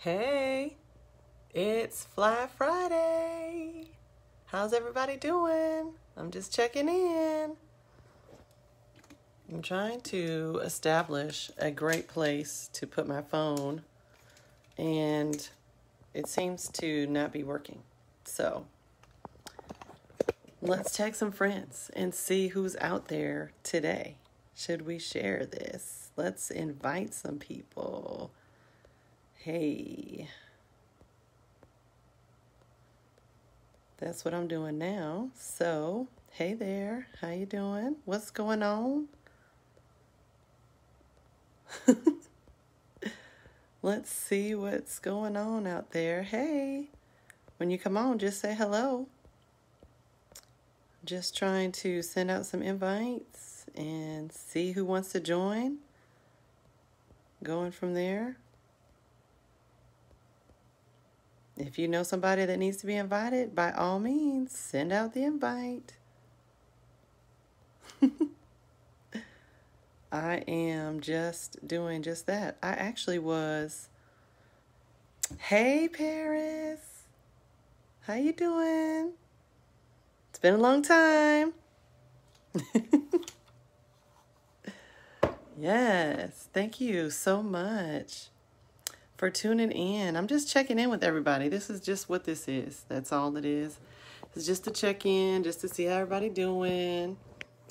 Hey, it's Fly Friday. How's everybody doing? I'm just checking in. I'm trying to establish a great place to put my phone, and it seems to not be working. So, let's text some friends and see who's out there today. Should we share this? Let's invite some people. Hey. That's what I'm doing now. So, hey there. How you doing? What's going on? Let's see what's going on out there. Hey. When you come on, just say hello. Just trying to send out some invites and see who wants to join. Going from there. If you know somebody that needs to be invited, by all means, send out the invite. I am just doing just that. I actually was Hey Paris. How you doing? It's been a long time. yes, thank you so much for tuning in. I'm just checking in with everybody. This is just what this is. That's all it is. It's just to check in, just to see how everybody doing,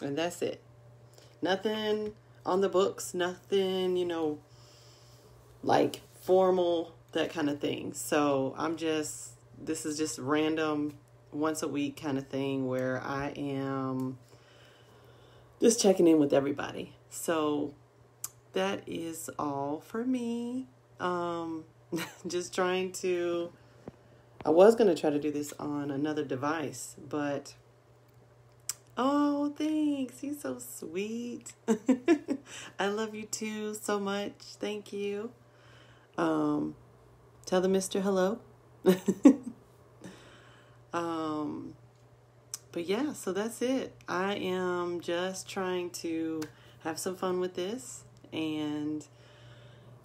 and that's it. Nothing on the books, nothing, you know, like formal that kind of thing. So, I'm just this is just random once a week kind of thing where I am just checking in with everybody. So, that is all for me. Um, just trying to. I was going to try to do this on another device, but. Oh, thanks. You're so sweet. I love you too so much. Thank you. Um, tell the mister hello. um, but yeah, so that's it. I am just trying to have some fun with this and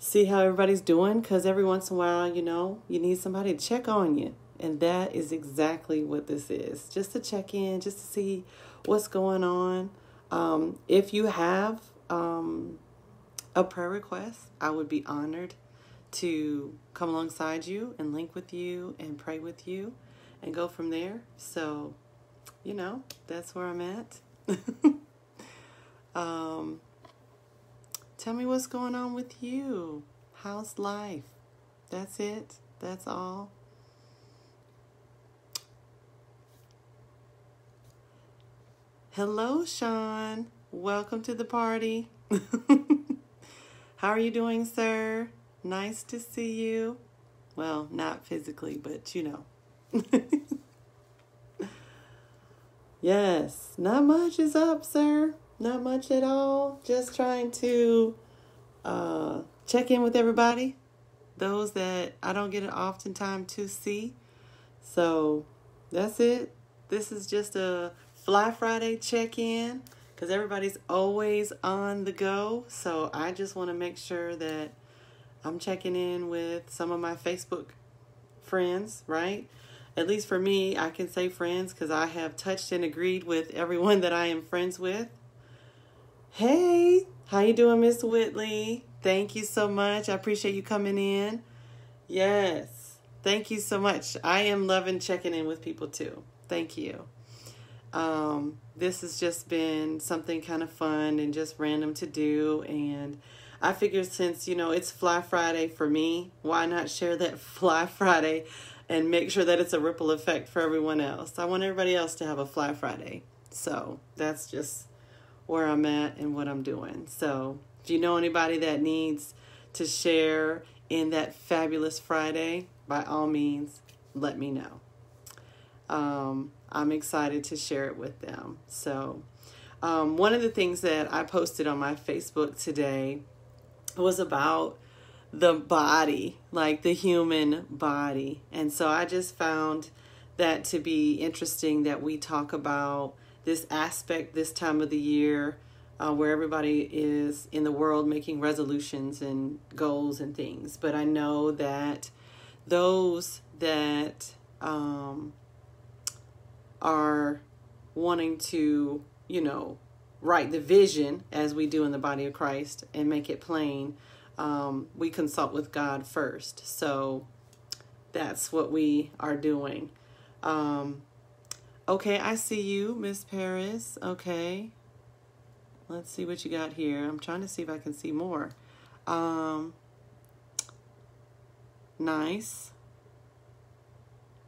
see how everybody's doing because every once in a while, you know, you need somebody to check on you. And that is exactly what this is just to check in, just to see what's going on. Um, if you have um, a prayer request, I would be honored to come alongside you and link with you and pray with you and go from there. So, you know, that's where I'm at. um, Tell me what's going on with you. How's life? That's it. That's all. Hello, Sean. Welcome to the party. How are you doing, sir? Nice to see you. Well, not physically, but you know. yes, not much is up, sir. Not much at all. Just trying to uh, check in with everybody, those that I don't get an often time to see. So that's it. This is just a Fly Friday check in because everybody's always on the go. So I just want to make sure that I'm checking in with some of my Facebook friends, right? At least for me, I can say friends because I have touched and agreed with everyone that I am friends with. Hey, how you doing, Miss Whitley? Thank you so much. I appreciate you coming in. Yes. Thank you so much. I am loving checking in with people too. Thank you. Um, this has just been something kind of fun and just random to do. And I figured since, you know, it's Fly Friday for me, why not share that Fly Friday and make sure that it's a ripple effect for everyone else? I want everybody else to have a Fly Friday. So that's just where I'm at and what I'm doing. So if you know anybody that needs to share in that fabulous Friday, by all means, let me know. Um, I'm excited to share it with them. So, um, one of the things that I posted on my Facebook today was about the body, like the human body. And so I just found that to be interesting that we talk about this aspect this time of the year uh, where everybody is in the world making resolutions and goals and things. But I know that those that um, are wanting to, you know, write the vision as we do in the body of Christ and make it plain, um, we consult with God first. So that's what we are doing. Um, okay, I see you, Miss Paris. Okay. Let's see what you got here. I'm trying to see if I can see more. Um, nice.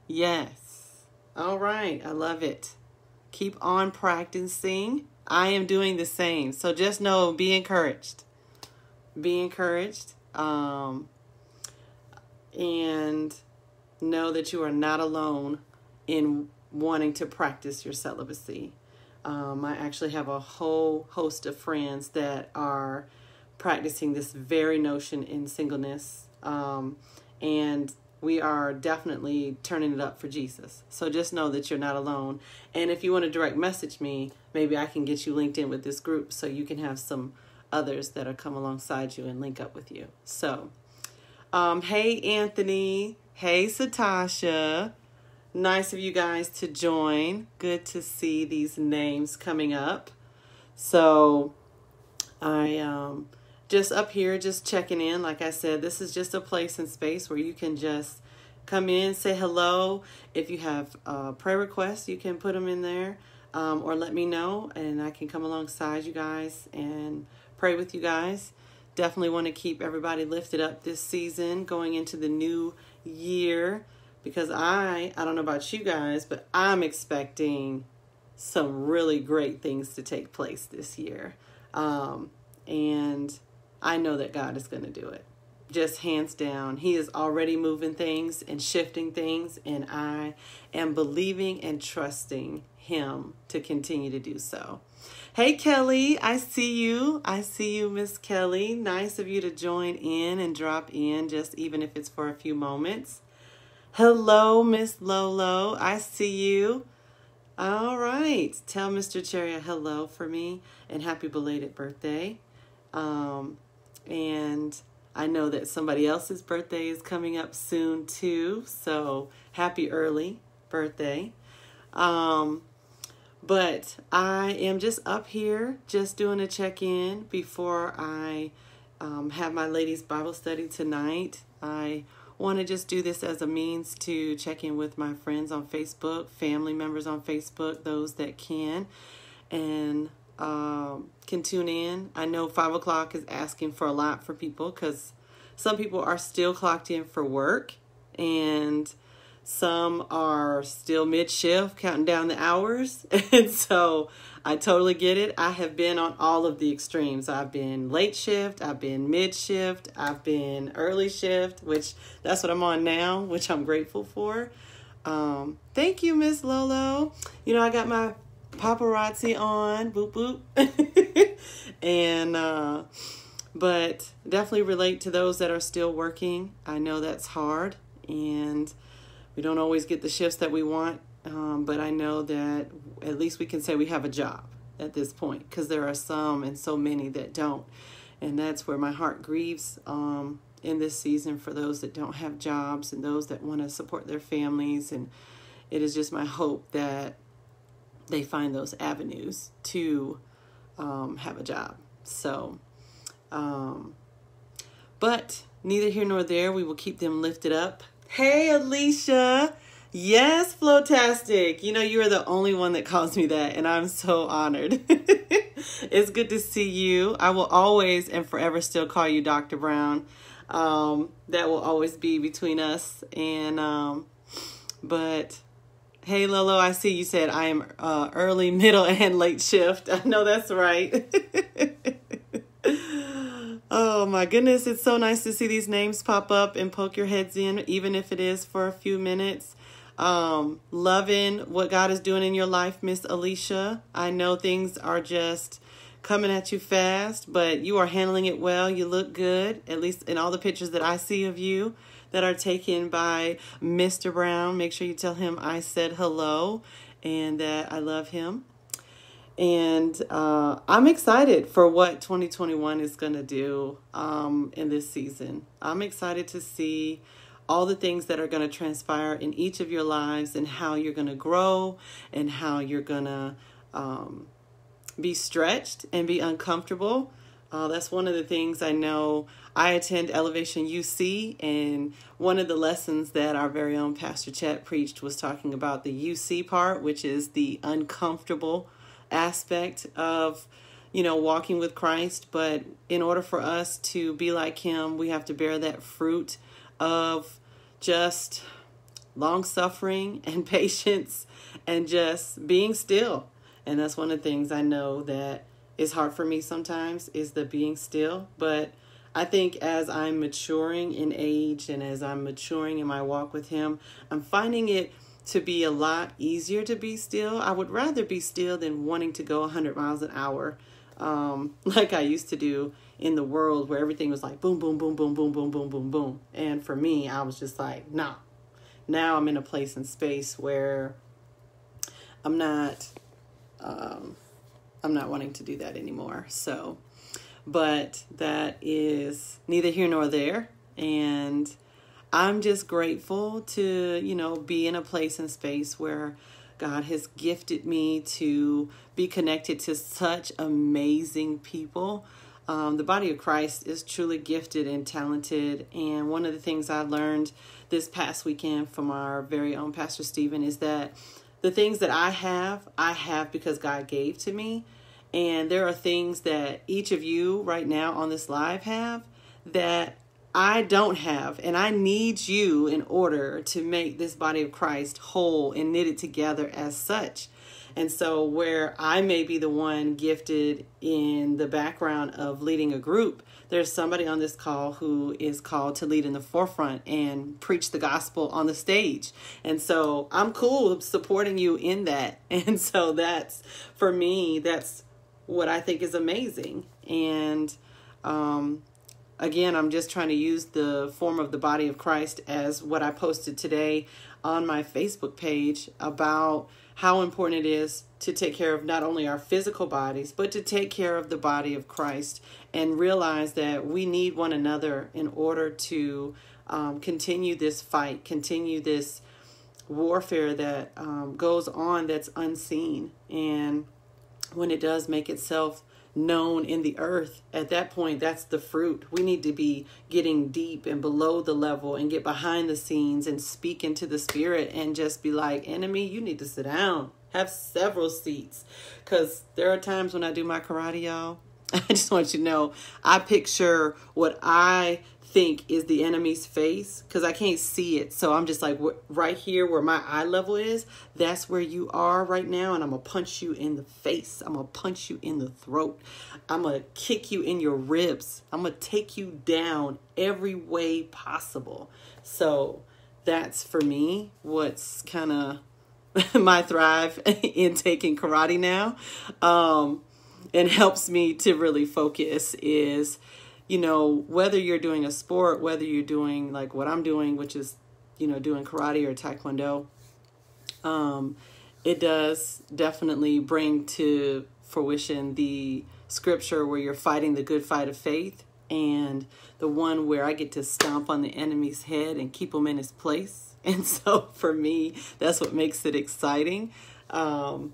Yes. All right. I love it. Keep on practicing. I am doing the same. So just know, be encouraged. Be encouraged. Um, and know that you are not alone in wanting to practice your celibacy. Um, I actually have a whole host of friends that are practicing this very notion in singleness. Um, and we are definitely turning it up for Jesus. So just know that you're not alone. And if you want to direct message me, maybe I can get you linked in with this group so you can have some others that are come alongside you and link up with you. So, um, hey Anthony, hey Satasha. Nice of you guys to join. Good to see these names coming up. So, I um just up here, just checking in. Like I said, this is just a place and space where you can just come in, say hello. If you have uh, prayer requests, you can put them in there um, or let me know, and I can come alongside you guys and pray with you guys. Definitely want to keep everybody lifted up this season going into the new year because I, I don't know about you guys, but I'm expecting some really great things to take place this year. Um, and I know that God is going to do it. Just hands down. He is already moving things and shifting things, and I am believing and trusting Him to continue to do so. Hey, Kelly, I see you. I see you, Miss Kelly. Nice of you to join in and drop in, just even if it's for a few moments. Hello, Miss Lolo. I see you. All right. Tell Mr. Cherry a hello for me and happy belated birthday. Um, and I know that somebody else's birthday is coming up soon too. So happy early birthday. Um, but I am just up here, just doing a check in before I um, have my ladies' Bible study tonight. I want to just do this as a means to check in with my friends on Facebook, family members on Facebook, those that can. And um, can tune in. I know five o'clock is asking for a lot for people because some people are still clocked in for work and some are still mid shift counting down the hours. And so I totally get it. I have been on all of the extremes. I've been late shift, I've been mid shift, I've been early shift, which that's what I'm on now, which I'm grateful for. Um, thank you, Miss Lolo. You know, I got my paparazzi on, boop boop. and uh, but definitely relate to those that are still working. I know that's hard, and we don't always get the shifts that we want. Um, but I know that at least we can say we have a job at this point because there are some and so many that don't. And that's where my heart grieves um, in this season for those that don't have jobs and those that want to support their families. And it is just my hope that they find those avenues to um, have a job. So, um, but neither here nor there, we will keep them lifted up. Hey, Alicia. Yes, Flotastic. You know, you are the only one that calls me that, and I'm so honored. it's good to see you. I will always and forever still call you Dr. Brown. Um, that will always be between us. And, um, but Hey Lolo, I see you said I am uh, early, middle, and late shift. I know that's right. oh my goodness, it's so nice to see these names pop up and poke your heads in, even if it is for a few minutes. Um, loving what God is doing in your life, Miss Alicia. I know things are just coming at you fast, but you are handling it well. You look good, at least in all the pictures that I see of you that are taken by Mr. Brown. Make sure you tell him I said hello and that I love him. And uh, I'm excited for what 2021 is going to do um, in this season. I'm excited to see all the things that are going to transpire in each of your lives and how you're going to grow and how you're going to um, be stretched and be uncomfortable. Uh, that's one of the things I know. I attend Elevation UC, and one of the lessons that our very own Pastor Chet preached was talking about the UC part, which is the uncomfortable aspect of you know walking with Christ but in order for us to be like him we have to bear that fruit of just long suffering and patience and just being still. And that's one of the things I know that is hard for me sometimes is the being still. But I think as I'm maturing in age and as I'm maturing in my walk with him I'm finding it to be a lot easier to be still. I would rather be still than wanting to go 100 miles an hour um, like I used to do in the world where everything was like boom, boom, boom, boom, boom, boom, boom, boom, boom. And for me, I was just like, nah. Now I'm in a place and space where I'm not, um, I'm not wanting to do that anymore. So, but that is neither here nor there. And I'm just grateful to, you know, be in a place and space where God has gifted me to be connected to such amazing people. Um, the body of Christ is truly gifted and talented. And one of the things I learned this past weekend from our very own Pastor Steven is that the things that I have, I have because God gave to me. And there are things that each of you right now on this live have that I don't have, and I need you in order to make this body of Christ whole and knitted together as such. And so, where I may be the one gifted in the background of leading a group, there's somebody on this call who is called to lead in the forefront and preach the gospel on the stage. And so, I'm cool supporting you in that. And so, that's for me, that's what I think is amazing. And, um, again, I'm just trying to use the form of the body of Christ as what I posted today on my Facebook page about how important it is to take care of not only our physical bodies, but to take care of the body of Christ and realize that we need one another in order to um, continue this fight, continue this warfare that um, goes on that's unseen. And when it does make itself known in the earth, at that point, that's the fruit. We need to be getting deep and below the level and get behind the scenes and speak into the spirit and just be like, enemy, you need to sit down. Have several seats. Because there are times when I do my karate, y'all. I just want you to know, I picture what I think is the enemy's face because I can't see it. So I'm just like right here where my eye level is, that's where you are right now. And I'm going to punch you in the face. I'm going to punch you in the throat. I'm going to kick you in your ribs. I'm going to take you down every way possible. So that's for me what's kind of my thrive in taking karate now. Um, and helps me to really focus is you know, whether you're doing a sport, whether you're doing like what I'm doing, which is, you know, doing karate or taekwondo, um, it does definitely bring to fruition the scripture where you're fighting the good fight of faith and the one where I get to stomp on the enemy's head and keep him in his place. And so for me, that's what makes it exciting. Um,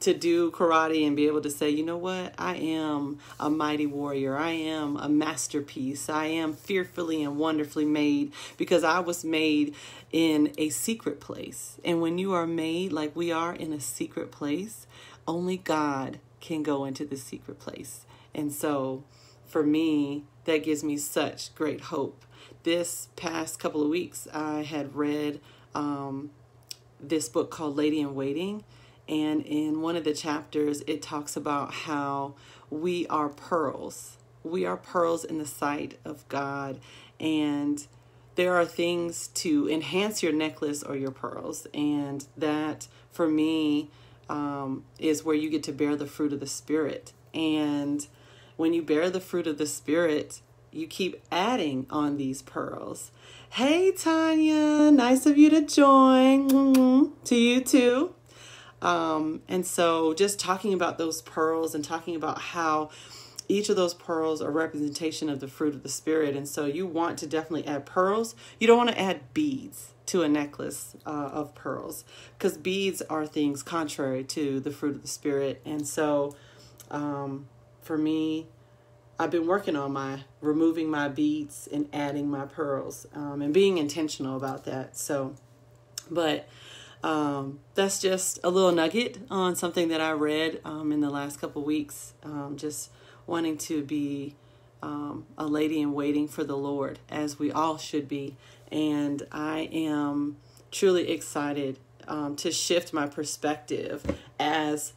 to do karate and be able to say, you know what, I am a mighty warrior. I am a masterpiece. I am fearfully and wonderfully made because I was made in a secret place. And when you are made like we are in a secret place, only God can go into the secret place. And so for me, that gives me such great hope. This past couple of weeks, I had read um, this book called Lady in Waiting and in one of the chapters, it talks about how we are pearls. We are pearls in the sight of God. And there are things to enhance your necklace or your pearls. And that, for me, um, is where you get to bear the fruit of the Spirit. And when you bear the fruit of the Spirit, you keep adding on these pearls. Hey, Tanya, nice of you to join. Mm-hmm. To you too. Um, and so just talking about those pearls and talking about how each of those pearls are representation of the fruit of the spirit. And so you want to definitely add pearls. You don't want to add beads to a necklace uh, of pearls because beads are things contrary to the fruit of the spirit. And so um, for me i've been working on my removing my beads and adding my pearls um, and being intentional about that. So but um, that's just a little nugget on something that I read um, in the last couple weeks. Um, just wanting to be um, a lady in waiting for the Lord, as we all should be. And I am truly excited um, to shift my perspective as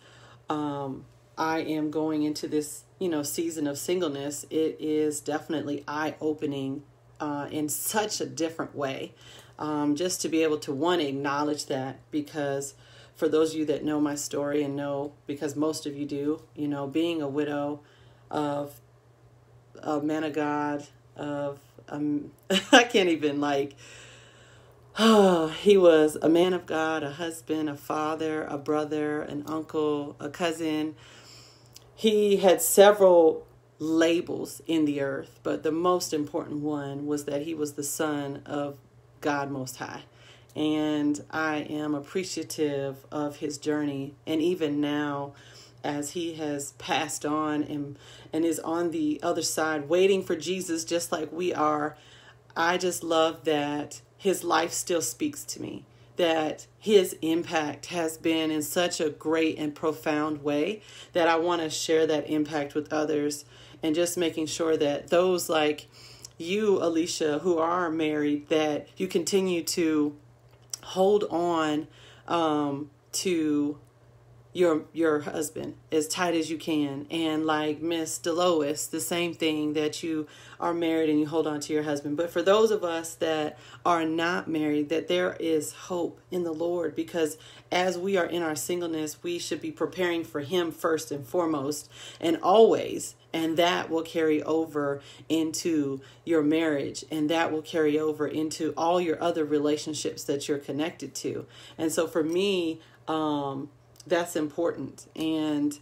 um, I am going into this, you know, season of singleness. It is definitely eye opening uh, in such a different way um, just to be able to one acknowledge that because for those of you that know my story and know because most of you do you know being a widow of a man of god of um i can't even like oh he was a man of god a husband a father a brother an uncle a cousin. He had several labels in the earth but the most important one was that he was the son of God Most High. And I am appreciative of his journey. And even now, as he has passed on and, and is on the other side, waiting for Jesus, just like we are, I just love that his life still speaks to me. That his impact has been in such a great and profound way that I want to share that impact with others and just making sure that those like you, Alicia, who are married, that you continue to hold on um, to your your husband as tight as you can. And like miss delois the same thing that you are married and you hold on to your husband. But for those of us that are not married that there is hope in the lord. Because as we are in our singleness we should be preparing for him first and foremost and always. And that will carry over into your marriage. And that will carry over into all your other relationships that you're connected to. And so for me um that's important. And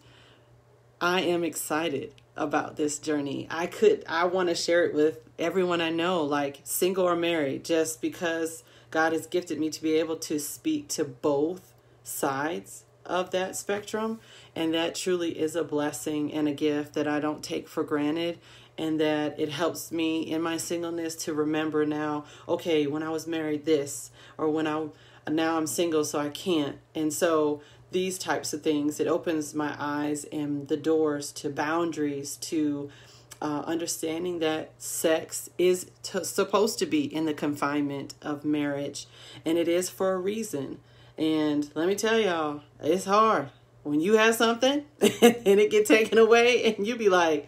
i am excited about this journey. I could i want to share it with everyone i know like single or married just because god has gifted me to be able to speak to both sides of that spectrum. And that truly is a blessing and a gift that i don't take for granted. And that it helps me in my singleness to remember now okay when i was married this or when i now i'm single so i can't. And so these types of things. It opens my eyes and the doors to boundaries, to uh, understanding that sex is supposed to be in the confinement of marriage, and it is for a reason. And let me tell y'all, it's hard when you have something and it get taken away, and you be like,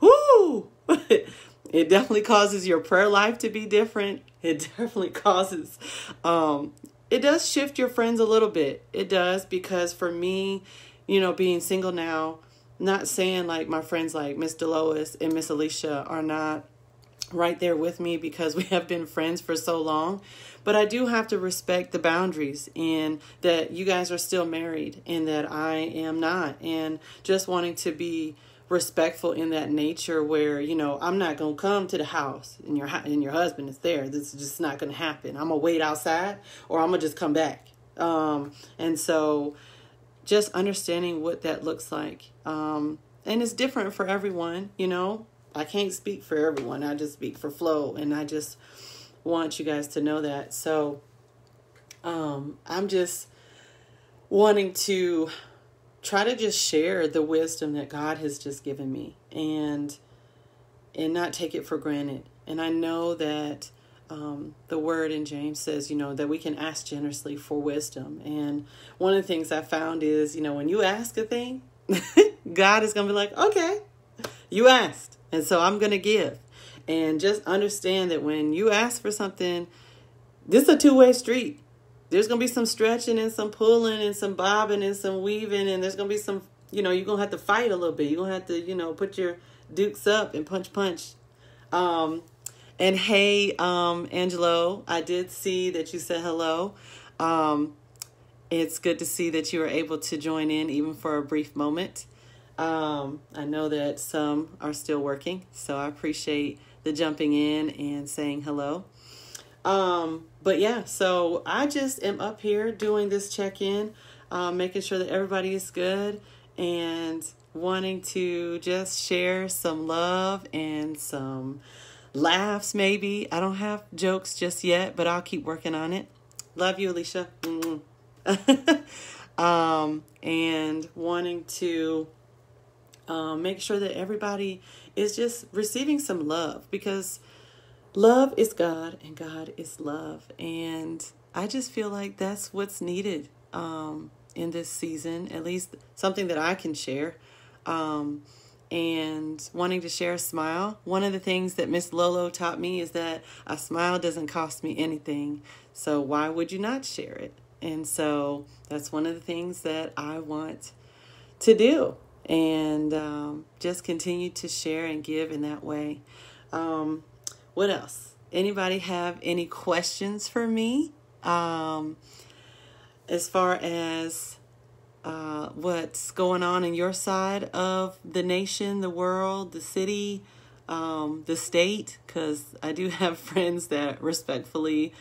"Whoo!" it definitely causes your prayer life to be different. It definitely causes um, it does shift your friends a little bit. It does because for me, you know, being single now, not saying like my friends like Miss Delois and Miss Alicia are not right there with me because we have been friends for so long. But I do have to respect the boundaries and that you guys are still married and that I am not. And just wanting to be respectful in that nature where you know I'm not gonna come to the house and your and your husband is there. This is just not gonna happen. I'm gonna wait outside or I'm gonna just come back. Um, and so, just understanding what that looks like, um, and it's different for everyone. You know, I can't speak for everyone. I just speak for Flo, and I just want you guys to know that. So, um, I'm just wanting to try to just share the wisdom that God has just given me and and not take it for granted. And I know that um, the word in James says, you know, that we can ask generously for wisdom. And one of the things I found is, you know, when you ask a thing, God is going to be like, okay, you asked. And so I'm going to give. And just understand that when you ask for something, this is a two way street there's gonna be some stretching and some pulling and some bobbing and some weaving and there's gonna be some you know you're gonna have to fight a little bit you're gonna have to you know put your dukes up and punch punch um and hey um angelo i did see that you said hello um it's good to see that you were able to join in even for a brief moment. Um, I know that some are still working, so I appreciate the jumping in and saying hello. Um, but yeah, so I just am up here doing this check in, um, making sure that everybody is good and wanting to just share some love and some laughs, maybe. I don't have jokes just yet, but I'll keep working on it. Love you, Alicia. um, and wanting to um, make sure that everybody is just receiving some love because love is God and God is love. And I just feel like that's what's needed um, in this season, at least something that I can share. Um, and wanting to share a smile. One of the things that Miss Lolo taught me is that a smile doesn't cost me anything. So why would you not share it? And so that's one of the things that I want to do and um, just continue to share and give in that way. Um, what else? Anybody have any questions for me um, as far as uh, what's going on in your side of the nation, the world, the city, um, the state? Because I do have friends that respectfully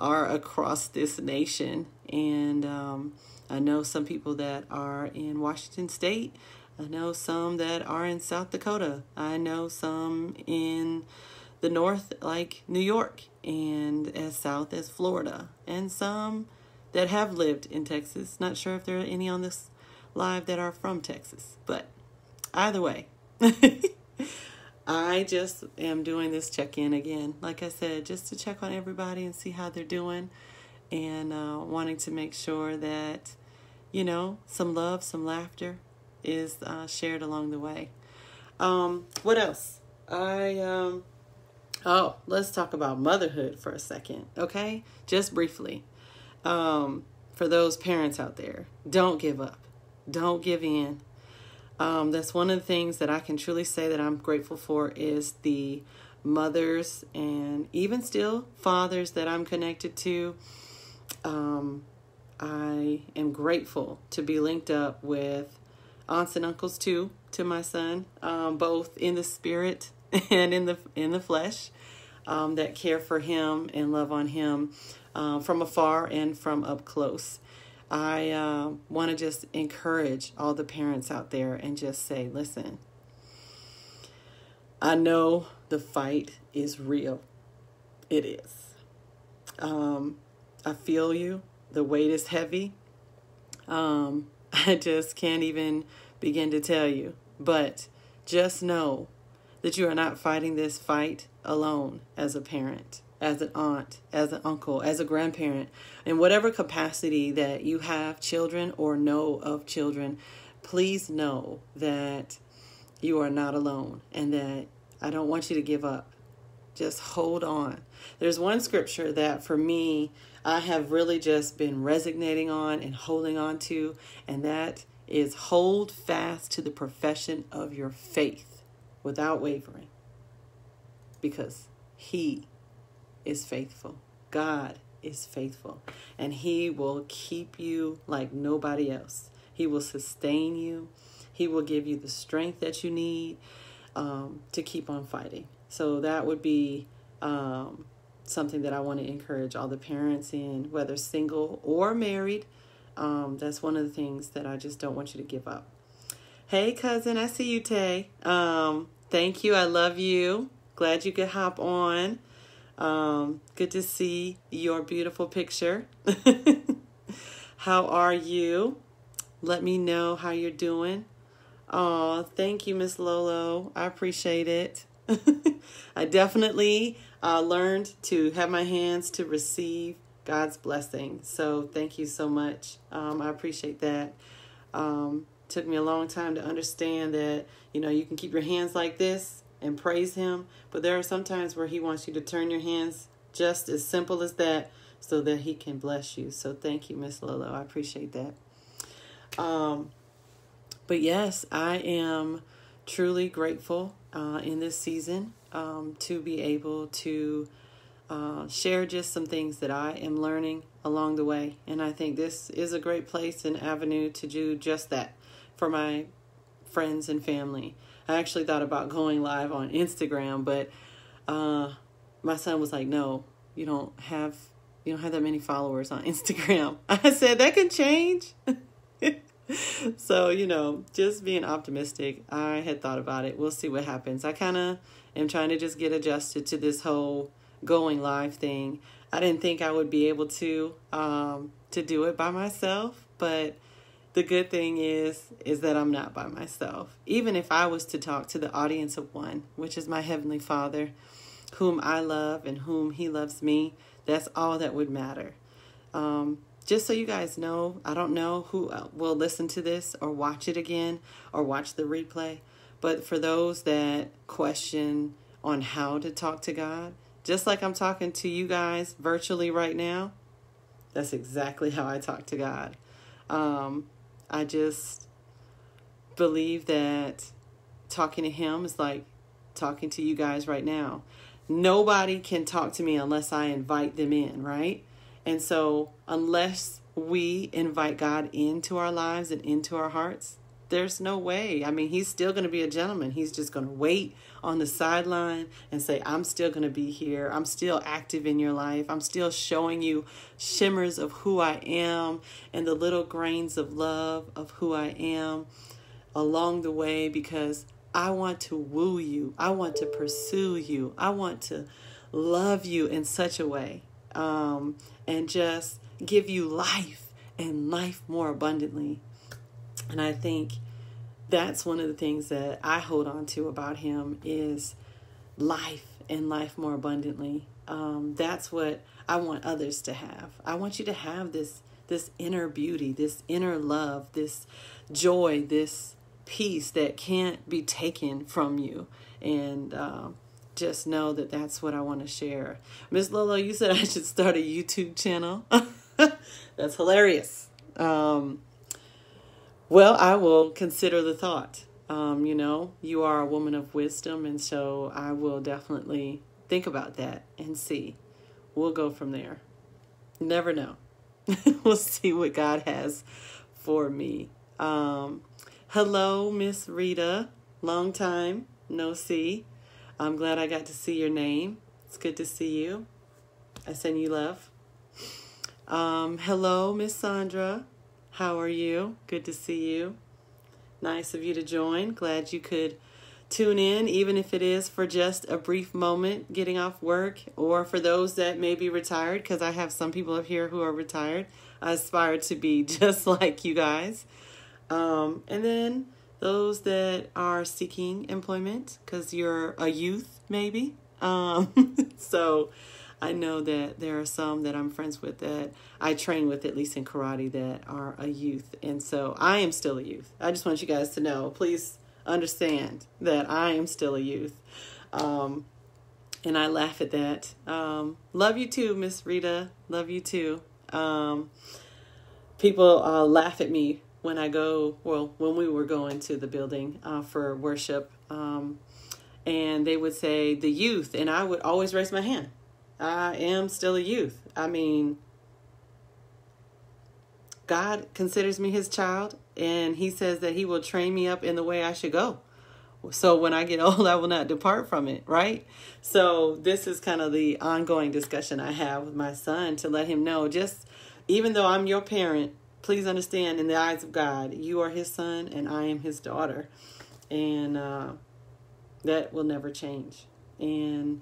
are across this nation, and um, I know some people that are in Washington State. I know some that are in South Dakota. I know some in the north, like New York, and as south as Florida, and some that have lived in Texas. Not sure if there are any on this live that are from Texas, but either way, I just am doing this check in again. Like I said, just to check on everybody and see how they're doing, and uh, wanting to make sure that, you know, some love, some laughter, is uh, shared along the way. Um, what else? I um, oh, let's talk about motherhood for a second, okay? Just briefly. Um, for those parents out there, don't give up. Don't give in. Um, that's one of the things that I can truly say that I'm grateful for is the mothers and even still fathers that I'm connected to. Um, I am grateful to be linked up with aunts and uncles too to my son, um, both in the spirit and in the in the flesh, um, that care for him and love on him um, from afar and from up close. I uh, want to just encourage all the parents out there and just say, listen, I know the fight is real. It is. Um, I feel you. The weight is heavy. Um, I just can't even begin to tell you. But just know that you are not fighting this fight alone as a parent, as an aunt, as an uncle, as a grandparent, in whatever capacity that you have children or know of children. Please know that you are not alone and that I don't want you to give up. Just hold on. There's one scripture that for me I have really just been resignating on and holding on to, and that is hold fast to the profession of your faith without wavering. Because He is faithful. God is faithful. And He will keep you like nobody else. He will sustain you. He will give you the strength that you need um, to keep on fighting. So that would be um, something that I want to encourage all the parents in, whether single or married. Um, that's one of the things that I just don't want you to give up. Hey, cousin, I see you, Tay. Um, thank you. I love you. Glad you could hop on. Um, good to see your beautiful picture. how are you? Let me know how you're doing. Oh, thank you, Miss Lolo. I appreciate it. I definitely uh, learned to have my hands to receive God's blessing. So thank you so much. Um, I appreciate that. Um, took me a long time to understand that you know you can keep your hands like this and praise Him, but there are some times where He wants you to turn your hands just as simple as that, so that He can bless you. So thank you, Miss Lolo. I appreciate that. Um, but yes, I am truly grateful uh, in this season um, to be able to uh, share just some things that I am learning along the way. And I think this is a great place and avenue to do just that for my friends and family. I actually thought about going live on Instagram, but uh, my son was like, "No, you don't have you don't have that many followers on Instagram." I said that can change. so you know, just being optimistic. I had thought about it. We'll see what happens. I kind of am trying to just get adjusted to this whole going live thing. I didn't think I would be able to um, to do it by myself, but the good thing is is that I'm not by myself. Even if I was to talk to the audience of one, which is my heavenly Father, whom I love and whom He loves me, that's all that would matter. Um, just so you guys know, I don't know who uh, will listen to this or watch it again or watch the replay, but for those that question on how to talk to God, just like I'm talking to you guys virtually right now, that's exactly how I talk to God. Um, I just believe that talking to Him is like talking to you guys right now. Nobody can talk to me unless I invite them in, right? And so, unless we invite God into our lives and into our hearts, there's no way. I mean, he's still going to be a gentleman. He's just going to wait on the sideline and say, I'm still going to be here. I'm still active in your life. I'm still showing you shimmers of who I am and the little grains of love of who I am along the way because I want to woo you. I want to pursue you. I want to love you in such a way um, and just give you life and life more abundantly and I think that's one of the things that I hold on to about him is life and life more abundantly. Um, that's what I want others to have. I want you to have this this inner beauty, this inner love, this joy, this peace that can't be taken from you. And uh, just know that that's what I want to share. Miss Lolo, you said I should start a YouTube channel. that's hilarious. Um, well, I will consider the thought. Um, you know, you are a woman of wisdom, and so I will definitely think about that and see. We'll go from there. Never know. we'll see what God has for me. Um, hello, Miss Rita. Long time no see. I'm glad I got to see your name. It's good to see you. I send you love. Um, hello, Miss Sandra. How are you? Good to see you. Nice of you to join. Glad you could tune in, even if it is for just a brief moment getting off work, or for those that may be retired, because I have some people up here who are retired. I aspire to be just like you guys. Um, and then those that are seeking employment, because you're a youth, maybe. Um, so, I know that there are some that I'm friends with that I train with, at least in karate, that are a youth. And so I am still a youth. I just want you guys to know, please understand that I am still a youth. Um, and I laugh at that. Um, love you too, Miss Rita. Love you too. Um, people uh, laugh at me when I go, well, when we were going to the building uh, for worship. Um, and they would say, the youth. And I would always raise my hand. I am still a youth. I mean, God considers me his child, and he says that he will train me up in the way I should go. So when I get old, I will not depart from it, right? So this is kind of the ongoing discussion I have with my son to let him know just even though I'm your parent, please understand in the eyes of God, you are his son and I am his daughter. And uh, that will never change. And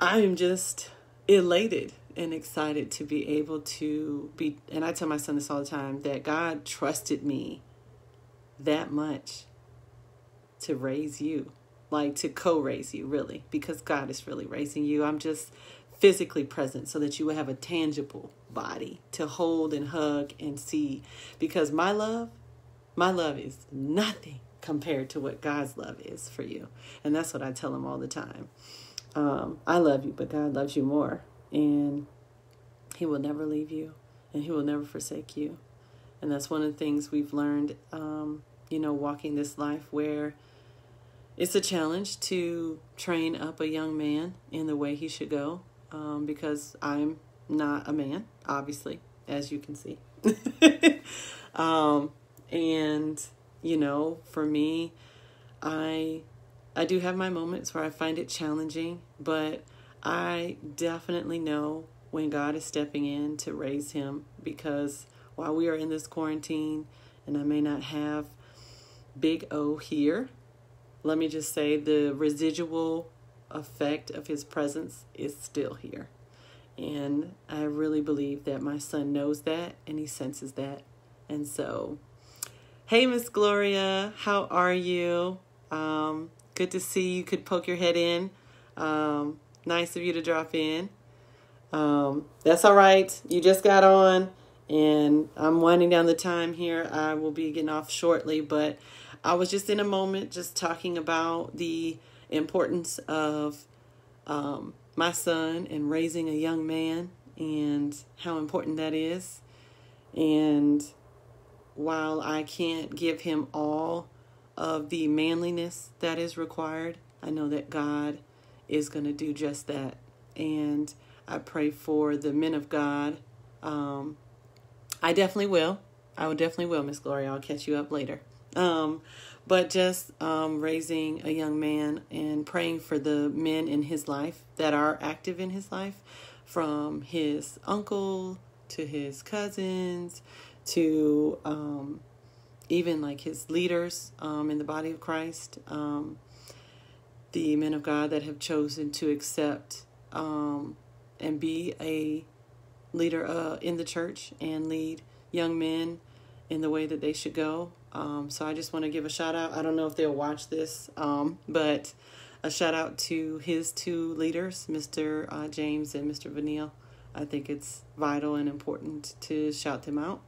I am just elated and excited to be able to be and I tell my son this all the time that God trusted me that much to raise you like to co-raise you really because God is really raising you. I'm just physically present so that you will have a tangible body to hold and hug and see because my love my love is nothing compared to what God's love is for you. And that's what I tell him all the time um, I love you, but God loves you more. And He will never leave you and He will never forsake you. And that's one of the things we've learned, um, you know, walking this life where it's a challenge to train up a young man in the way he should go. um, because I'm not a man, obviously, as you can see. um, and you know, for me, I I do have my moments where I find it challenging, but I definitely know when God is stepping in to raise him because while we are in this quarantine and I may not have big O here, let me just say the residual effect of his presence is still here. And I really believe that my son knows that and he senses that. And so, hey, Miss Gloria, how are you? Um, good to see you could poke your head in. Um, nice of you to drop in. Um, that's all right. You just got on, and I'm winding down the time here. I will be getting off shortly, but I was just in a moment just talking about the importance of um, my son and raising a young man and how important that is. And while I can't give him all of the manliness that is required, I know that God is going to do just that. And I pray for the men of God. Um, I definitely will. I will definitely will, Miss Gloria. I'll catch you up later. Um, but just um, raising a young man and praying for the men in his life that are active in his life, from his uncle to his cousins to um, even like his leaders um, in the body of Christ, um, the men of God that have chosen to accept um, and be a leader uh, in the church and lead young men in the way that they should go. Um, so I just want to give a shout out. I don't know if they'll watch this, um, but a shout out to his two leaders, Mr. Uh, James and Mr. Vanille. I think it's vital and important to shout them out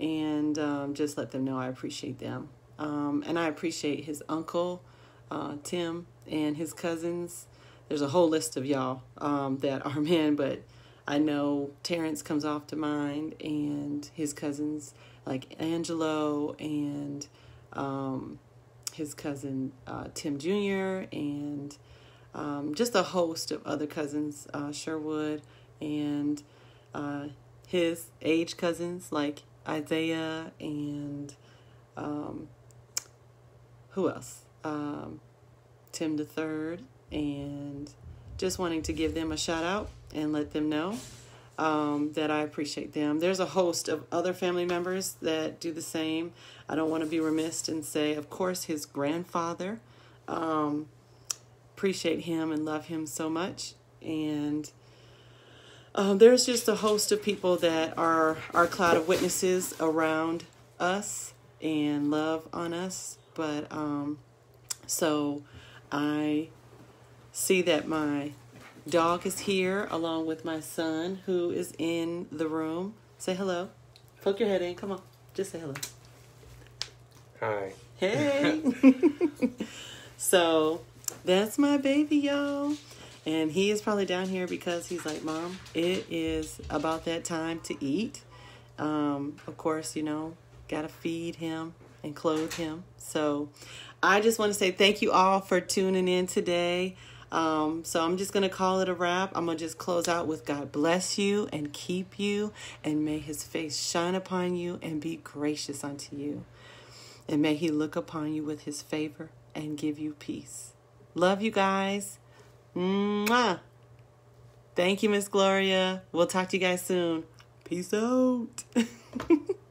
and um, just let them know I appreciate them. Um, and I appreciate his uncle, uh, Tim, and his cousins. There's a whole list of y'all um, that are men, but I know Terrence comes off to mind, and his cousins like Angelo and um, his cousin uh, Tim Jr. and um, just a host of other cousins, uh, Sherwood and uh, his age cousins like Isaiah and um, who else? Um, Tim the Third, and just wanting to give them a shout out and let them know um, that I appreciate them. There's a host of other family members that do the same. I don't want to be remiss and say, of course, his grandfather. Um, appreciate him and love him so much. And um, there's just a host of people that are our cloud of witnesses around us and love on us. But um, so I see that my dog is here along with my son who is in the room. Say hello. Poke your head in. Come on. Just say hello. Hi. Hey. so that's my baby, y'all. And he is probably down here because he's like, Mom, it is about that time to eat. Um, of course, you know, got to feed him and clothe him. So I just want to say thank you all for tuning in today. Um, so I'm just going to call it a wrap. I'm going to just close out with God bless you and keep you, and may his face shine upon you and be gracious unto you. And may he look upon you with his favor and give you peace. Love you guys. Mwah. Thank you, Miss Gloria. We'll talk to you guys soon. Peace out.